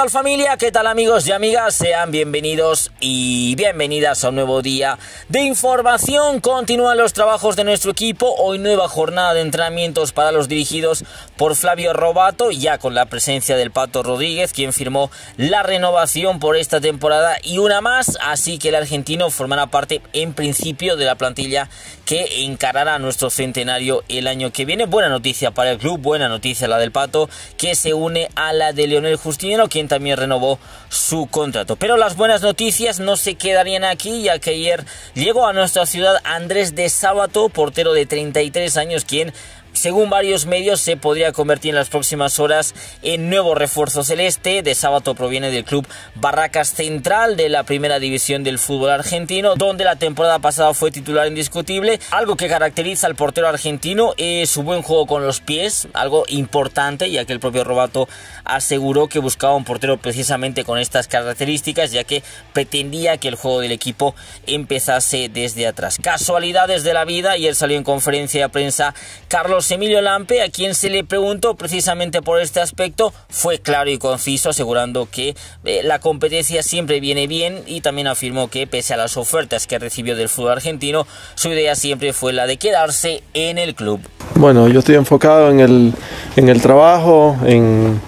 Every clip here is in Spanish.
tal familia? ¿Qué tal amigos y amigas? Sean bienvenidos y bienvenidas a un nuevo día de información. Continúan los trabajos de nuestro equipo. Hoy nueva jornada de entrenamientos para los dirigidos por Flavio Robato, ya con la presencia del Pato Rodríguez, quien firmó la renovación por esta temporada y una más. Así que el argentino formará parte en principio de la plantilla que encarará nuestro centenario el año que viene. Buena noticia para el club, buena noticia la del Pato, que se une a la de Leonel Justiniano, quien también renovó su contrato. Pero las buenas noticias no se quedarían aquí, ya que ayer llegó a nuestra ciudad Andrés de Sábato, portero de 33 años, quien según varios medios, se podría convertir en las próximas horas en nuevo refuerzo celeste. De sábado proviene del club Barracas Central de la primera división del fútbol argentino, donde la temporada pasada fue titular indiscutible. Algo que caracteriza al portero argentino es su buen juego con los pies, algo importante, ya que el propio Robato aseguró que buscaba un portero precisamente con estas características, ya que pretendía que el juego del equipo empezase desde atrás. Casualidades de la vida, y él salió en conferencia de prensa Carlos Emilio Lampe, a quien se le preguntó precisamente por este aspecto, fue claro y conciso, asegurando que eh, la competencia siempre viene bien y también afirmó que pese a las ofertas que recibió del fútbol argentino, su idea siempre fue la de quedarse en el club. Bueno, yo estoy enfocado en el, en el trabajo, en,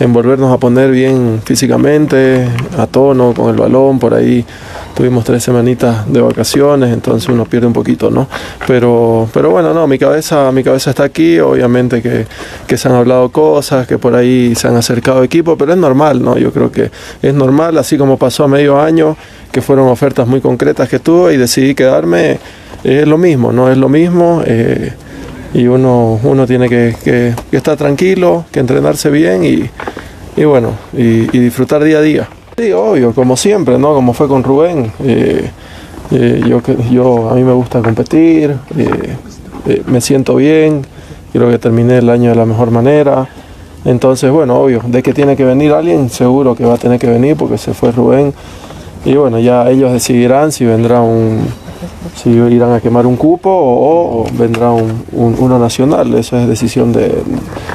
en volvernos a poner bien físicamente, a tono con el balón, por ahí tuvimos tres semanitas de vacaciones, entonces uno pierde un poquito, ¿no? Pero, pero bueno, no, mi cabeza, mi cabeza está aquí, obviamente que, se han hablado cosas, que por ahí se han acercado equipos, pero es normal, ¿no? Yo creo que es normal, así como pasó a medio año, que fueron ofertas muy concretas que tuve y decidí quedarme, es lo mismo, ¿no? Es lo mismo. Eh, y uno, uno tiene que, que, que, estar tranquilo, que entrenarse bien y, y bueno, y disfrutar día a día. Sí, obvio, como siempre, ¿no? Como fue con Rubén. Eh, eh, yo, yo, a mí me gusta competir, eh, me siento bien, creo que terminé el año de la mejor manera. Entonces, bueno, obvio, de que tiene que venir alguien, seguro que va a tener que venir porque se fue Rubén. Y bueno, ya ellos decidirán si vendrá un, si irán a quemar un cupo o, vendrá un, un, nacional. Eso es decisión de,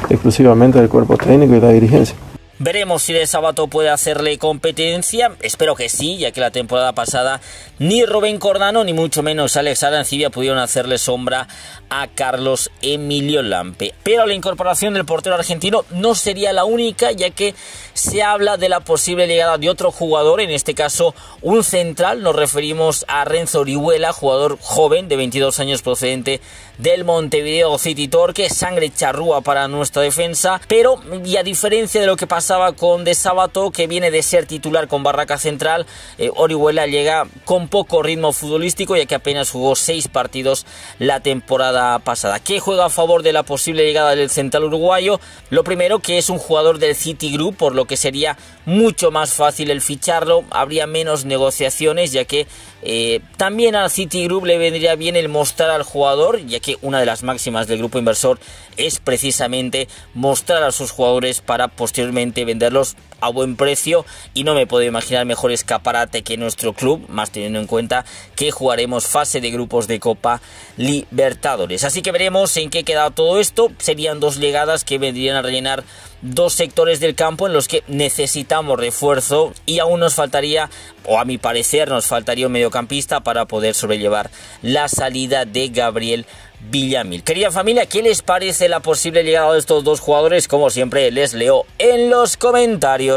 exclusivamente del cuerpo técnico y de la dirigencia. Veremos si de sábado puede hacerle competencia. Espero que sí, ya que la temporada pasada ni Rubén Cordano ni mucho menos Alex Arancibia pudieron hacerle sombra a Carlos Emilio Lampe. Pero la incorporación del portero argentino no sería la única, ya que se habla de la posible llegada de otro jugador, en este caso un central. Nos referimos a Renzo Orihuela, jugador joven de 22 años procedente del Montevideo City Torque, sangre charrúa para nuestra defensa, pero y a diferencia de lo que pasaba con De Sábato, que viene de ser titular con Barraca Central, eh, Orihuela llega con poco ritmo futbolístico, ya que apenas jugó seis partidos la temporada pasada. ¿Qué juega a favor de la posible llegada del central uruguayo? Lo primero que es un jugador del City Group, por lo que sería mucho más fácil el ficharlo, habría menos negociaciones, ya que eh, también al City Group le vendría bien el mostrar al jugador, ya que una de las máximas del grupo inversor es precisamente mostrar a sus jugadores para posteriormente venderlos a buen precio y no me puedo imaginar mejor escaparate que nuestro club, más teniendo en cuenta que jugaremos fase de grupos de Copa Libertadores. Así que veremos en qué queda todo esto. Serían dos llegadas que vendrían a rellenar dos sectores del campo en los que necesitamos refuerzo y aún nos faltaría, o a mi parecer nos faltaría un mediocampista para poder sobrellevar la salida de Gabriel Villamil. Querida familia, ¿qué les parece la posible llegada de estos dos jugadores? Como siempre les leo en los comentarios.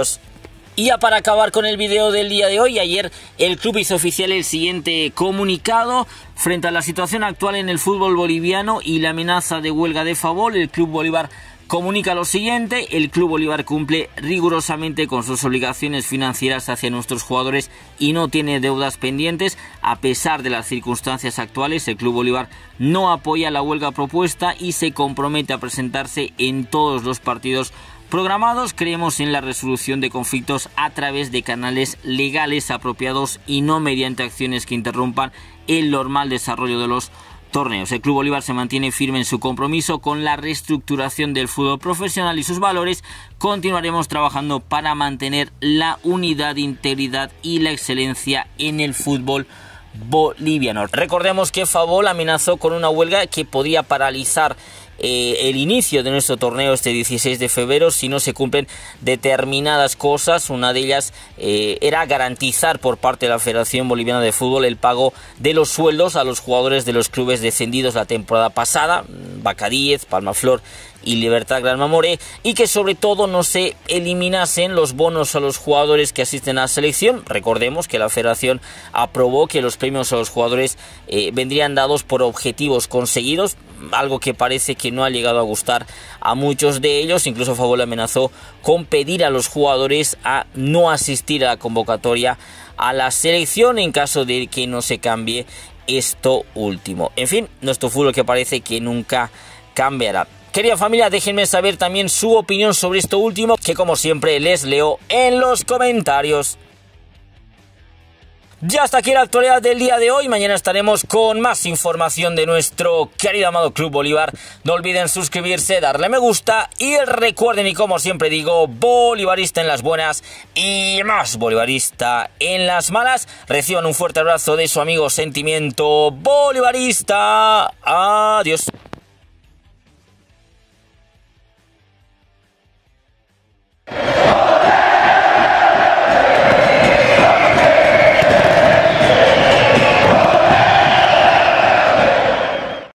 Y ya para acabar con el video del día de hoy, ayer el club hizo oficial el siguiente comunicado frente a la situación actual en el fútbol boliviano y la amenaza de huelga de favor. El club Bolívar comunica lo siguiente, el Club Bolívar cumple rigurosamente con sus obligaciones financieras hacia nuestros jugadores y no tiene deudas pendientes. A pesar de las circunstancias actuales, el Club Bolívar no apoya la huelga propuesta y se compromete a presentarse en todos los partidos programados. Creemos en la resolución de conflictos a través de canales legales apropiados y no mediante acciones que interrumpan el normal desarrollo de los torneos. El Club Bolívar se mantiene firme en su compromiso con la reestructuración del fútbol profesional y sus valores. Continuaremos trabajando para mantener la unidad, integridad y la excelencia en el fútbol boliviano. Recordemos que Favol amenazó con una huelga que podía paralizar eh, el inicio de nuestro torneo este 16 de febrero si no se cumplen determinadas cosas. Una de ellas eh, era garantizar por parte de la Federación Boliviana de Fútbol el pago de los sueldos a los jugadores de los clubes descendidos la temporada pasada, Bacadíez, Palmaflor y Libertad Gran Mamoré y que sobre todo no se eliminasen los bonos a los jugadores que asisten a la selección. Recordemos que la federación aprobó que los premios a los jugadores eh, vendrían dados por objetivos conseguidos, algo que parece que no ha llegado a gustar a muchos de ellos. Incluso Favol amenazó con pedir a los jugadores a no asistir a la convocatoria a la selección en caso de que no se cambie esto último. En fin, nuestro fútbol que parece que nunca cambiará. Querida familia, déjenme saber también su opinión sobre esto último, que como siempre les leo en los comentarios. Ya hasta aquí la actualidad del día de hoy. Mañana estaremos con más información de nuestro querido amado Club Bolívar. No olviden suscribirse, darle me gusta y recuerden, y como siempre digo, bolivarista en las buenas y más bolivarista en las malas. Reciban un fuerte abrazo de su amigo Sentimiento Bolivarista. Adiós.